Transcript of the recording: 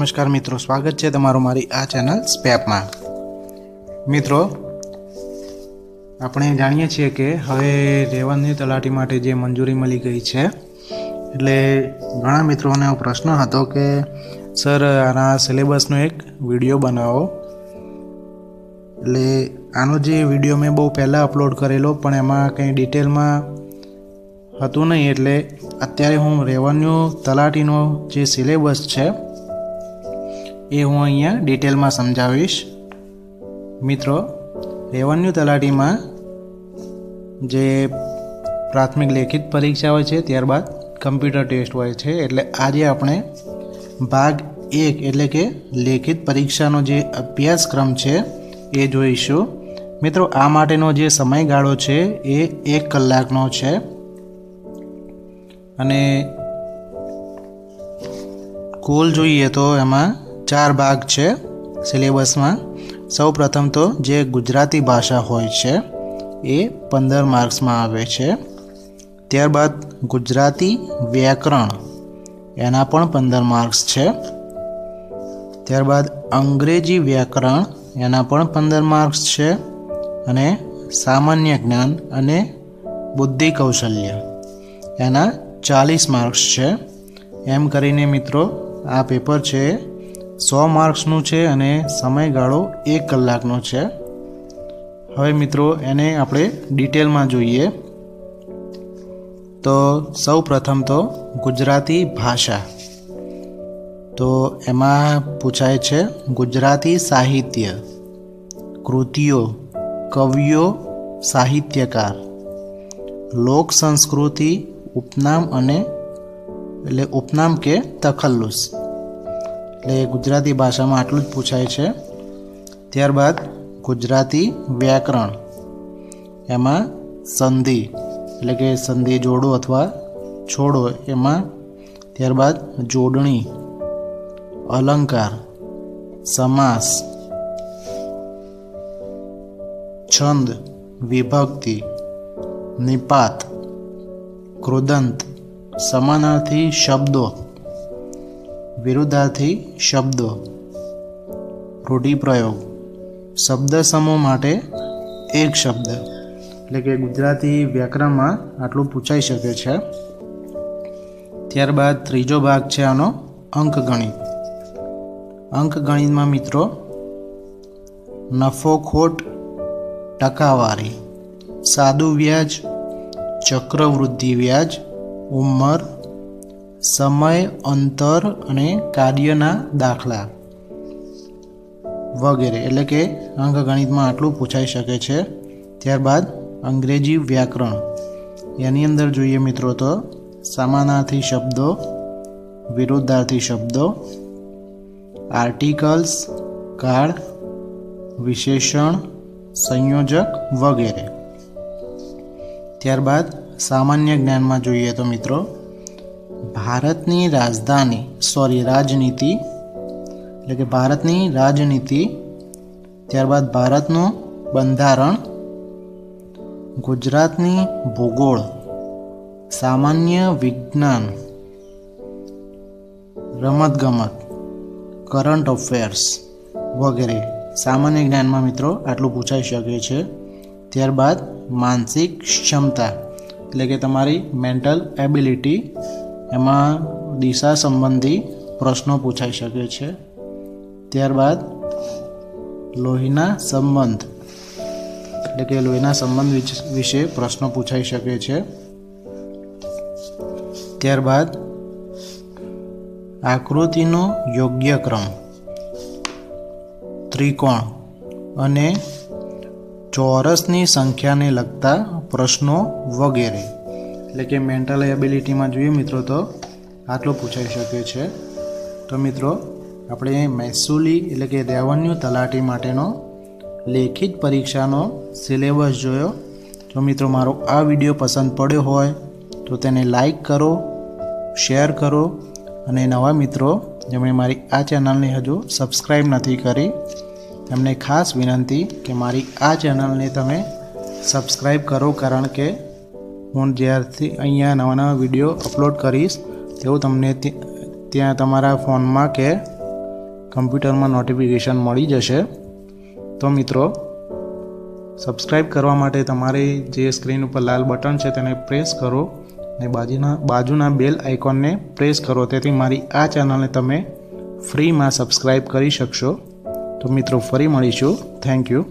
નમસ્કાર મિત્રો, સ્વાગત છે તમારું મારી આ ચેનલ સ્પેપમાં. મિત્રો, આપણે જાણીએ છીએ કે હવે રેવન્યુ તલાટી માટે જે મંજૂરી મળી ગઈ છે, એટલે ઘણા મિત્રોને એવો પ્રશ્ન હતો કે, સર, આના સિલેબસનો એક વીડિયો બનાવો. એટલે આનો જે વીડિયો મેં બહુ પહેલાં અપલોડ કરેલો, પણ એમાં કંઈ ડિટેલમાં હતું નહીં, એટલે અત્યારે હું રેવન્યુ તલાટીનો જે સિલેબસ છે એ હું અહીંયા ડિટેલમાં સમજાવીશ. મિત્રો, રેવન્યુ તલાટીમાં જે પ્રાથમિક લેખિત પરીક્ષા હોય છે, ત્યારબાદ કમ્પ્યુટર ટેસ્ટ હોય છે, એટલે આજે આપણે ભાગ એક, એટલે કે લેખિત પરીક્ષાનો જે અભ્યાસક્રમ છે, એ જોઈશું. મિત્રો, આ માટેનો જે સમયગાળો છે, એ એક કલાકનો છે. અને કુલ જોઈએ તો એમાં ચાર ભાગ છે સિલેબસમાં. સૌ પ્રથમ તો જે ગુજરાતી ભાષા હોય છે, એ પંદર માર્ક્સમાં આવે છે. ત્યારબાદ ગુજરાતી વ્યાકરણ, એના પણ પંદર માર્ક્સ છે. ત્યારબાદ અંગ્રેજી વ્યાકરણ, એના પણ પંદર માર્ક્સ છે. અને સામાન્ય જ્ઞાન અને બુદ્ધિ કૌશલ્ય, એના ચાલીસ માર્ક્સ છે. એમ કરીને મિત્રો, આ પેપર છે સો માર્ક્સનું છે અને સમયગાળો એક કલાકનો છે. હવે મિત્રો, એને આપણે ડિટેલમાં જોઈએ. તો સૌ પ્રથમ તો ગુજરાતી ભાષા. તો એમાં પૂછાય છે, ગુજરાતી સાહિત્ય, કૃતિઓ, કવિઓ, સાહિત્યકાર, લોક સંસ્કૃતિ, ઉપનામ અને એટલે ઉપનામ કે તખલ્લુસ. એટલે ગુજરાતી ભાષામાં આટલું જ પૂછાય છે. ત્યારબાદ ગુજરાતી વ્યાકરણ. એમાં સંધિ, એટલે કે સંધિ જોડો અથવા છોડો એમાં. ત્યારબાદ જોડણી, અલંકાર, સમાસ, છંદ, વિભક્તિ, નિપાત કૃદંત સમાનાર્થી શબ્દો. વિરુદ્ધાર્થી શબ્દો. રૂઢિપ્રયોગ. શબ્દ સમૂહ માટે એક શબ્દ. એટલે કે ગુજરાતી વ્યાકરણમાં આટલું પૂછાઈ શકે છે. ત્યારબાદ ત્રીજો ભાગ છે આનો અંકગણિત. અંકગણિતમાં મિત્રો, નફો ખોટ ટકાવારી, સાદું વ્યાજ, ચક્રવૃદ્ધિ વ્યાજ, ઉંમર સમય, અંતર અને કાર્યના દાખલા વગેરે. એટલે કે અંકગણિતમાં આટલું પૂછાઈ શકે છે. ત્યારબાદ અંગ્રેજી વ્યાકરણ. એની અંદર જોઈએ મિત્રો તો સમાનાર્થી શબ્દો, વિરુદ્ધાર્થી શબ્દો, આર્ટિકલ્સ, કાળ, વિશેષણ, સંયોજક વગેરે. ત્યારબાદ સામાન્ય જ્ઞાનમાં જોઈએ તો મિત્રો ભારતની રાજધાની સોરી રાજનીતિ, એટલે કે ભારતની રાજનીતિ, ત્યારબાદ ભારતનું બંધારણ, ગુજરાતની ભૂગોળ, સામાન્ય વિજ્ઞાન, રમતગમત કરંટ અફેર્સ વગેરે. સામાન્ય જ્ઞાનમાં મિત્રો આટલું પૂછાઈ શકે છે. ત્યારબાદ માનસિક ક્ષમતા, એટલે કે તમારી મેન્ટલ એબિલિટી એમાં દિશા સંબંધી પ્રશ્નો પૂછાઈ શકે છે. ત્યારબાદ લોહીના સંબંધ, એટલે કે લોહીના સંબંધ વિશે પ્રશ્નો પૂછાઈ શકે છે. ત્યારબાદ આકૃતિનો યોગ્ય ક્રમ, ત્રિકોણ અને ચોરસની સંખ્યાને લગતા પ્રશ્નો વગેરે. એટલે કે મેન્ટલ એબિલિટીમાં જોઈએ મિત્રો તો આટલો પૂછાઈ શકે છે. તો મિત્રો, આપણે મહેસૂલી એટલે કે રેવન્યુ તલાટી માટેનો લેખિત પરીક્ષાનો સિલેબસ જોયો. તો મિત્રો, મારો આ વીડિયો પસંદ પડ્યો હોય તો તેને લાઈક કરો, શેર કરો અને નવા મિત્રો, જેમણે મારી આ ચેનલને હજુ સબસ્ક્રાઈબ નથી કરી, તેમને ખાસ વિનંતી કે મારી આ ચેનલને તમે સબસ્ક્રાઈબ કરો. કારણ કે હું જ્યારથી અહીંયા નવા નવા વીડિયો અપલોડ કરીશ, તેવું તમને ત્યાં તમારા ફોનમાં કે કમ્પ્યુટરમાં નોટિફિકેશન મળી જશે. તો મિત્રો સબસ્ક્રાઈબ કરવા માટે તમારી જે સ્ક્રીન ઉપર લાલ બટન છે તેને પ્રેસ કરો અને બાજુના બાજુના બેલ આઇકોનને પ્રેસ કરો. તેથી મારી આ ચેનલને તમે ફ્રીમાં સબસ્ક્રાઈબ કરી શકશો. તો મિત્રો, ફરી મળીશું. Thank you